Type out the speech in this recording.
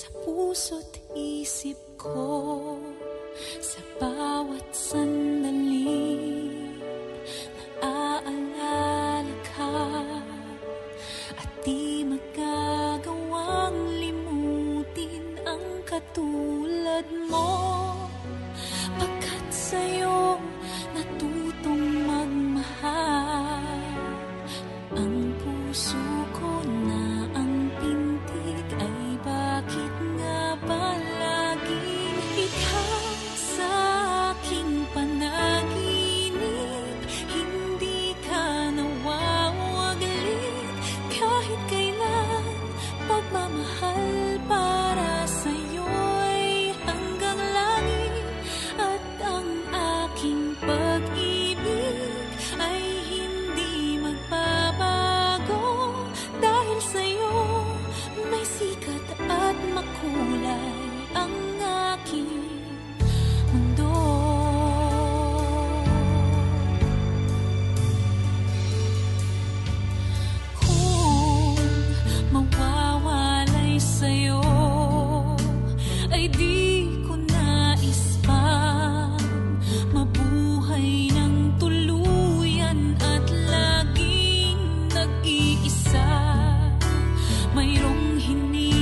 Sa puso't isip ko Sa bawat sandali Naaalala ka At di magagawang limutin Ang katulad mo. Pagkat sa'yo nag-iisa, mayroong hindi